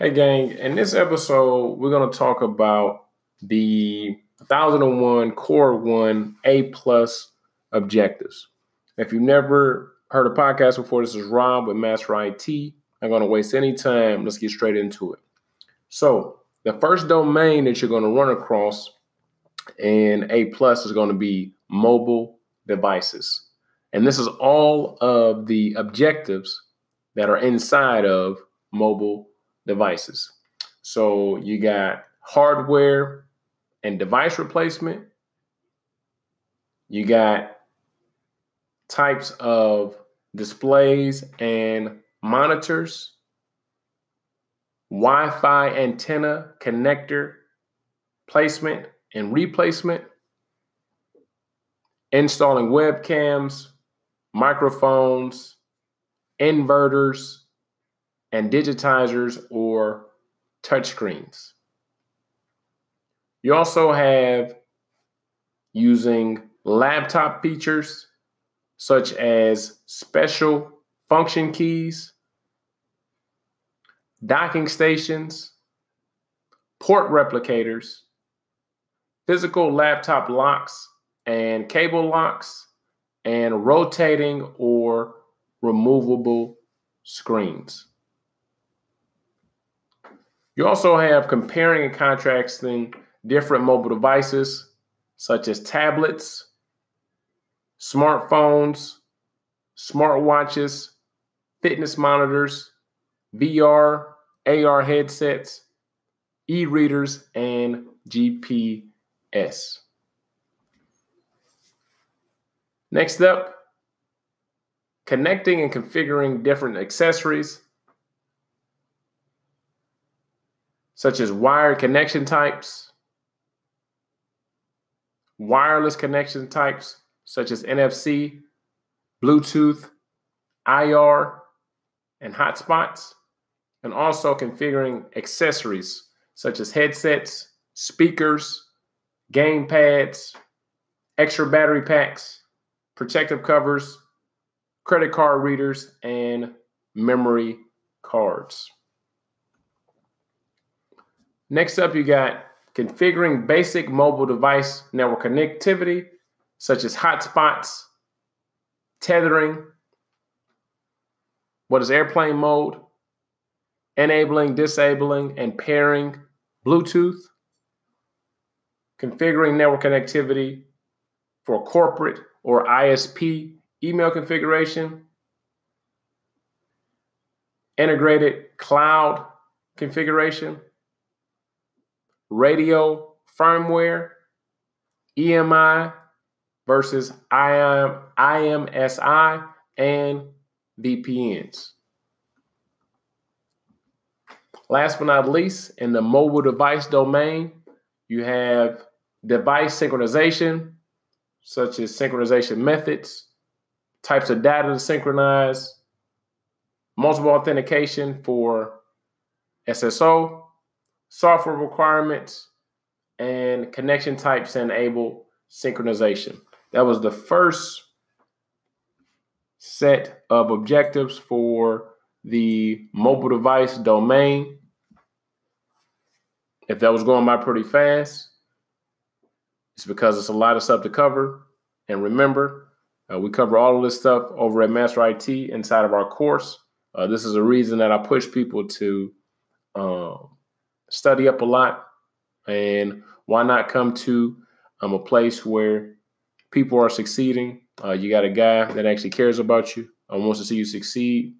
Hey, gang. In this episode, we're going to talk about the 1001 Core 1 A plus objectives. If you've never heard a podcast before, this is Rob with Master IT. I'm going to waste any time. Let's get straight into it. So, the first domain that you're going to run across in A plus is going to be mobile devices. And this is all of the objectives that are inside of mobile devices. So you got hardware and device replacement. You got types of displays and monitors, Wi Fi antenna connector placement and replacement, installing webcams, microphones, inverters, and digitizers or touchscreens. You also have using laptop features such as special function keys, docking stations, port replicators, physical laptop locks and cable locks, and rotating or removable screens. You also have comparing and contrasting different mobile devices, such as tablets, smartphones, smartwatches, fitness monitors, VR, AR headsets, e readers, and GPS. Next up, connecting and configuring different accessories such as wired connection types, wireless connection types such as NFC, Bluetooth, IR, and hotspots, and also configuring accessories such as headsets, speakers, game pads, extra battery packs, protective covers, credit card readers, and memory cards. Next up, you got configuring basic mobile device network connectivity, such as hotspots, tethering, what is airplane mode, enabling, disabling, and pairing Bluetooth, configuring network connectivity for corporate or ISP email configuration, integrated cloud configuration, radio firmware, IMEI versus IM, IMSI, and VPNs. Last but not least, in the mobile device domain, you have device synchronization, such as synchronization methods, types of data to synchronize, multiple authentication for SSO, software requirements, and connection types enable synchronization. That was the first set of objectives for the mobile device domain. If that was going by pretty fast, it's because it's a lot of stuff to cover. And remember, uh, we cover all of this stuff over at Master IT inside of our course. Uh, this is a reason that I push people to um, study up a lot, and why not come to um, a place where people are succeeding? Uh, you got a guy that actually cares about you, and wants to see you succeed,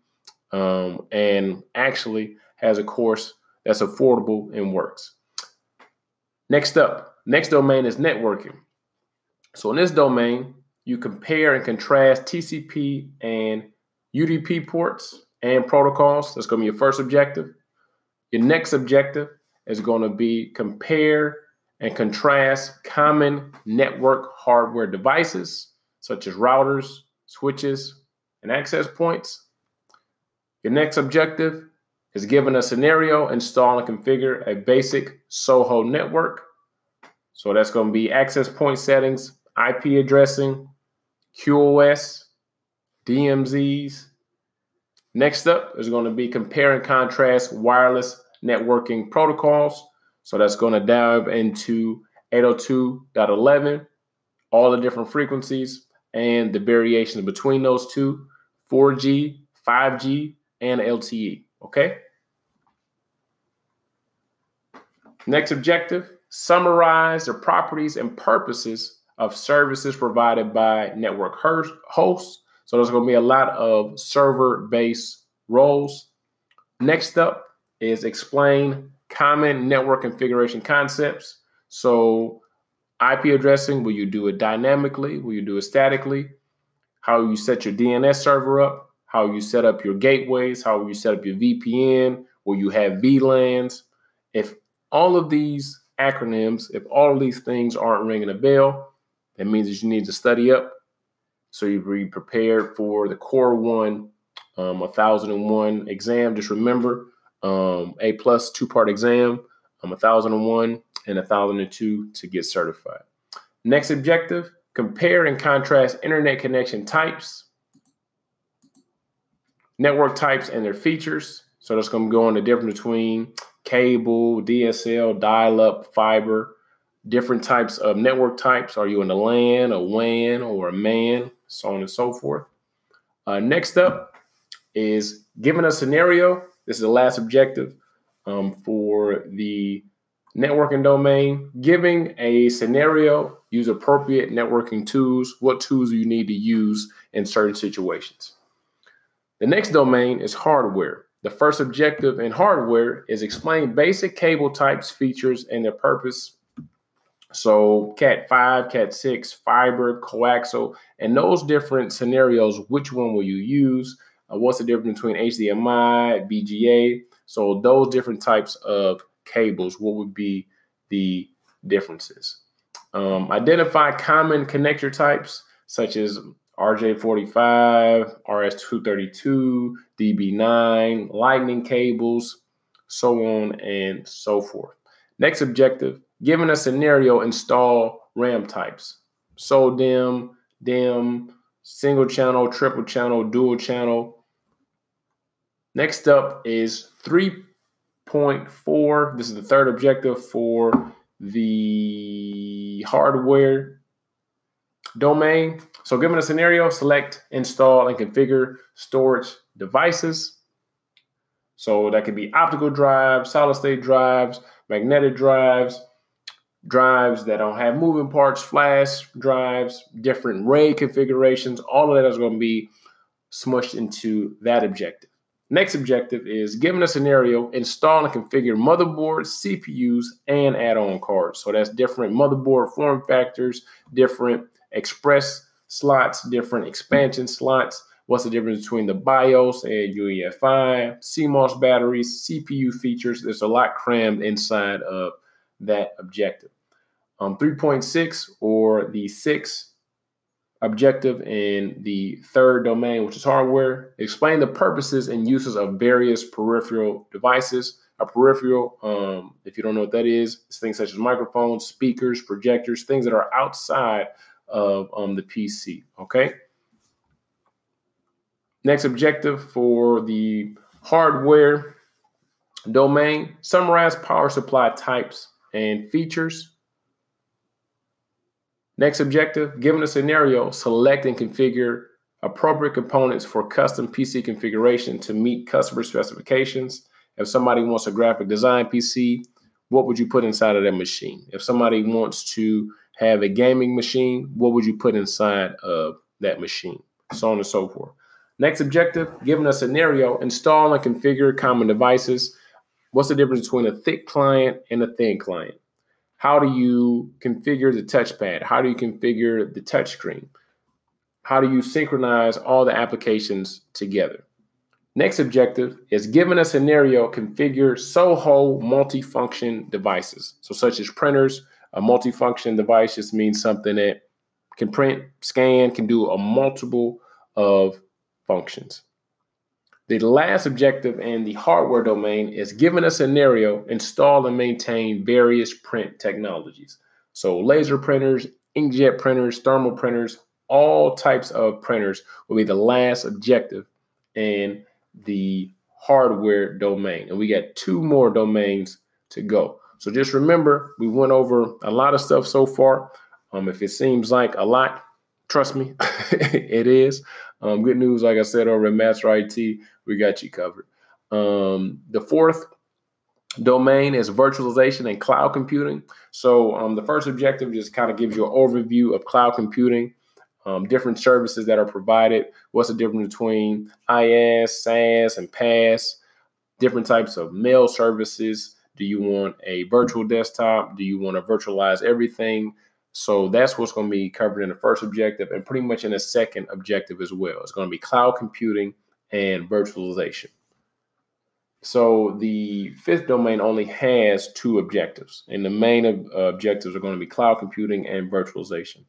um, and actually has a course that's affordable and works. Next up, next domain is networking. So in this domain, you compare and contrast TCP and UDP ports and protocols. That's going to be your first objective. Your next objective is going to be compare and contrast common network hardware devices such as routers, switches, and access points. Your next objective is given a scenario, install and configure a basic SOHO network. So that's going to be access point settings, IP addressing, QoS, DMZs. Next up is going to be compare and contrast wireless networking protocols. So that's going to dive into 802.11, all the different frequencies and the variations between those two 4G, 5G, and LTE. Okay. Next objective summarize the properties and purposes of services provided by network hosts. So there's going to be a lot of server based roles. Next up is explain common network configuration concepts. So IP addressing, will you do it dynamically? Will you do it statically? How you set your DNS server up? How you set up your gateways? How you set up your VPN? Will you have VLANs? If all of these acronyms, if all of these things aren't ringing a bell, that means that you need to study up so you be prepared for the core one, um, 1001 exam. Just remember um, A plus two part exam, um, 1001 and 1002 to get certified. Next objective compare and contrast internet connection types, network types, and their features. So that's going to go on the difference between cable, DSL, dial up, fiber, different types of network types. Are you in a LAN, a WAN, or a MAN, so on and so forth. Uh, next up is given a scenario. This is the last objective um, for the networking domain. Giving a scenario, use appropriate networking tools. What tools do you need to use in certain situations? The next domain is hardware. The first objective in hardware is explain basic cable types, features, and their purpose. So Cat5, Cat6, fiber, coaxial, and those different scenarios, which one will you use? Uh, what's the difference between HDMI, VGA? So those different types of cables, what would be the differences? Um, identify common connector types such as RJ45, RS232, DB9, lightning cables, so on and so forth. Next objective, given a scenario, install RAM types. So DIMM, DIMM, single channel, triple channel, dual channel. Next up is 3.4. This is the third objective for the hardware domain. So given a scenario, select, install, and configure storage devices. So that could be optical drives, solid state drives, magnetic drives, drives that don't have moving parts, flash drives, different RAID configurations. All of that is going to be smushed into that objective. Next objective is given a scenario, install and configure motherboard, CPUs, and add-on cards. So that's different motherboard form factors, different express slots, different expansion slots. What's the difference between the BIOS and UEFI, CMOS batteries, CPU features? There's a lot crammed inside of that objective. Um, 3.6 or the six objective in the third domain, which is hardware. Explain the purposes and uses of various peripheral devices. A peripheral, um, if you don't know what that is, it's things such as microphones, speakers, projectors, things that are outside of um, the PC. Okay. Next objective for the hardware domain summarize power supply types and features. Next objective given a scenario, select and configure appropriate components for custom PC configuration to meet customer specifications. If somebody wants a graphic design PC, what would you put inside of that machine? If somebody wants to have a gaming machine, what would you put inside of that machine? So on and so forth. Next objective, given a scenario, install and configure common devices. What's the difference between a thick client and a thin client? How do you configure the touchpad? How do you configure the touchscreen? How do you synchronize all the applications together? Next objective is given a scenario, configure Soho multifunction devices. So such as printers, a multifunction device just means something that can print, scan, can do a multiple of functions. The last objective in the hardware domain is given a scenario, install and maintain various print technologies. So laser printers, inkjet printers, thermal printers, all types of printers will be the last objective in the hardware domain. And we got two more domains to go. So just remember, we went over a lot of stuff so far. Um, if it seems like a lot, trust me, it is. Um, good news, like I said over at Master IT, we got you covered. Um, the fourth domain is virtualization and cloud computing. So um, the first objective just kind of gives you an overview of cloud computing, um, different services that are provided. What's the difference between IaaS, SaaS, and PaaS? Different types of mail services. Do you want a virtual desktop? Do you want to virtualize everything? So that's what's going to be covered in the first objective and pretty much in the second objective as well. It's going to be cloud computing and virtualization. So the fifth domain only has two objectives, and the main uh, objectives are going to be cloud computing and virtualization.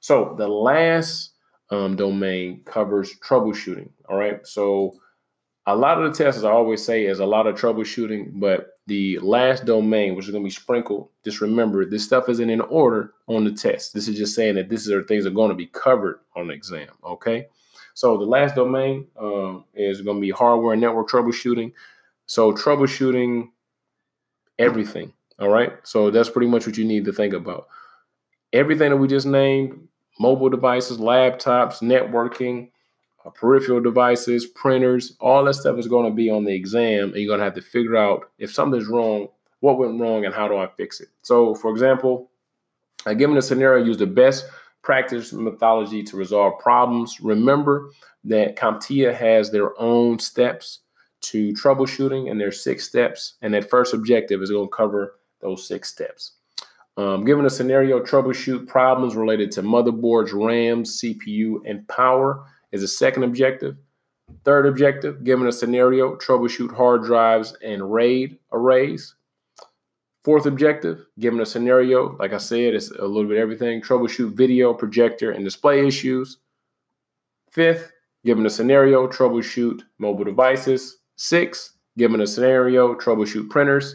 So the last um, domain covers troubleshooting. All right. So a lot of the tests, as I always say, is a lot of troubleshooting, but the last domain, which is going to be sprinkled, just remember this stuff isn't in order on the test. This is just saying that these are things that are going to be covered on the exam. Okay. So the last domain um, is going to be hardware and network troubleshooting. So troubleshooting everything. All right. So that's pretty much what you need to think about. Everything that we just named mobile devices, laptops, networking, peripheral devices, printers, all that stuff is going to be on the exam. And you're going to have to figure out if something's wrong, what went wrong, and how do I fix it. So, for example, uh, given a scenario, use the best practice methodology to resolve problems. Remember that CompTIA has their own steps to troubleshooting, and there's six steps. And that first objective is going to cover those six steps. Um, given a scenario, troubleshoot problems related to motherboards, RAM, CPU, and power is a second objective. Third objective, given a scenario, troubleshoot hard drives and RAID arrays. Fourth objective, given a scenario, like I said, it's a little bit everything, troubleshoot video, projector, and display issues. Fifth, given a scenario, troubleshoot mobile devices. Six, given a scenario, troubleshoot printers.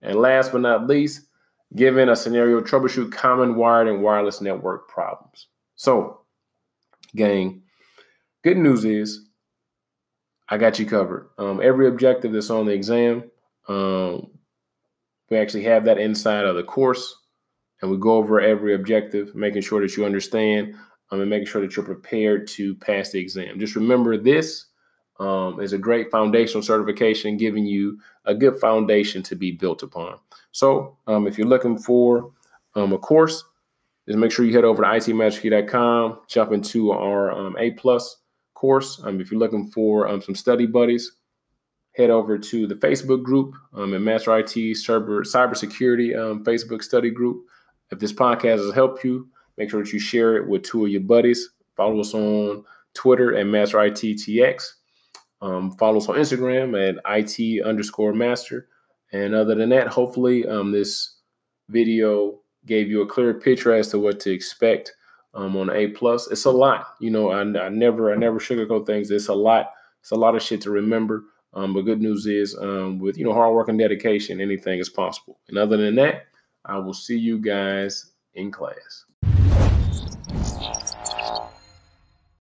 And last but not least, given a scenario, troubleshoot common wired and wireless network problems. So, gang, good news is I got you covered. Um, every objective that's on the exam, um, we actually have that inside of the course, and we go over every objective, making sure that you understand um, and making sure that you're prepared to pass the exam. Just remember this um, is a great foundational certification, giving you a good foundation to be built upon. So, um, if you're looking for um, a course, just make sure you head over to itmasterkey.com, jump into our um, A plus course. Um, if you're looking for um, some study buddies, head over to the Facebook group um, at Master IT Cyber Cybersecurity um, Facebook study group. If this podcast has helped you, make sure that you share it with two of your buddies. Follow us on Twitter at Master ITTX. Um, follow us on Instagram at IT underscore master. And other than that, hopefully um, this video gave you a clear picture as to what to expect um, on A plus. It's a lot, you know. I, I, never, I never sugarcoat things. It's a lot. It's a lot of shit to remember. Um, but good news is, um, with you know hard work and dedication, anything is possible. And other than that, I will see you guys in class.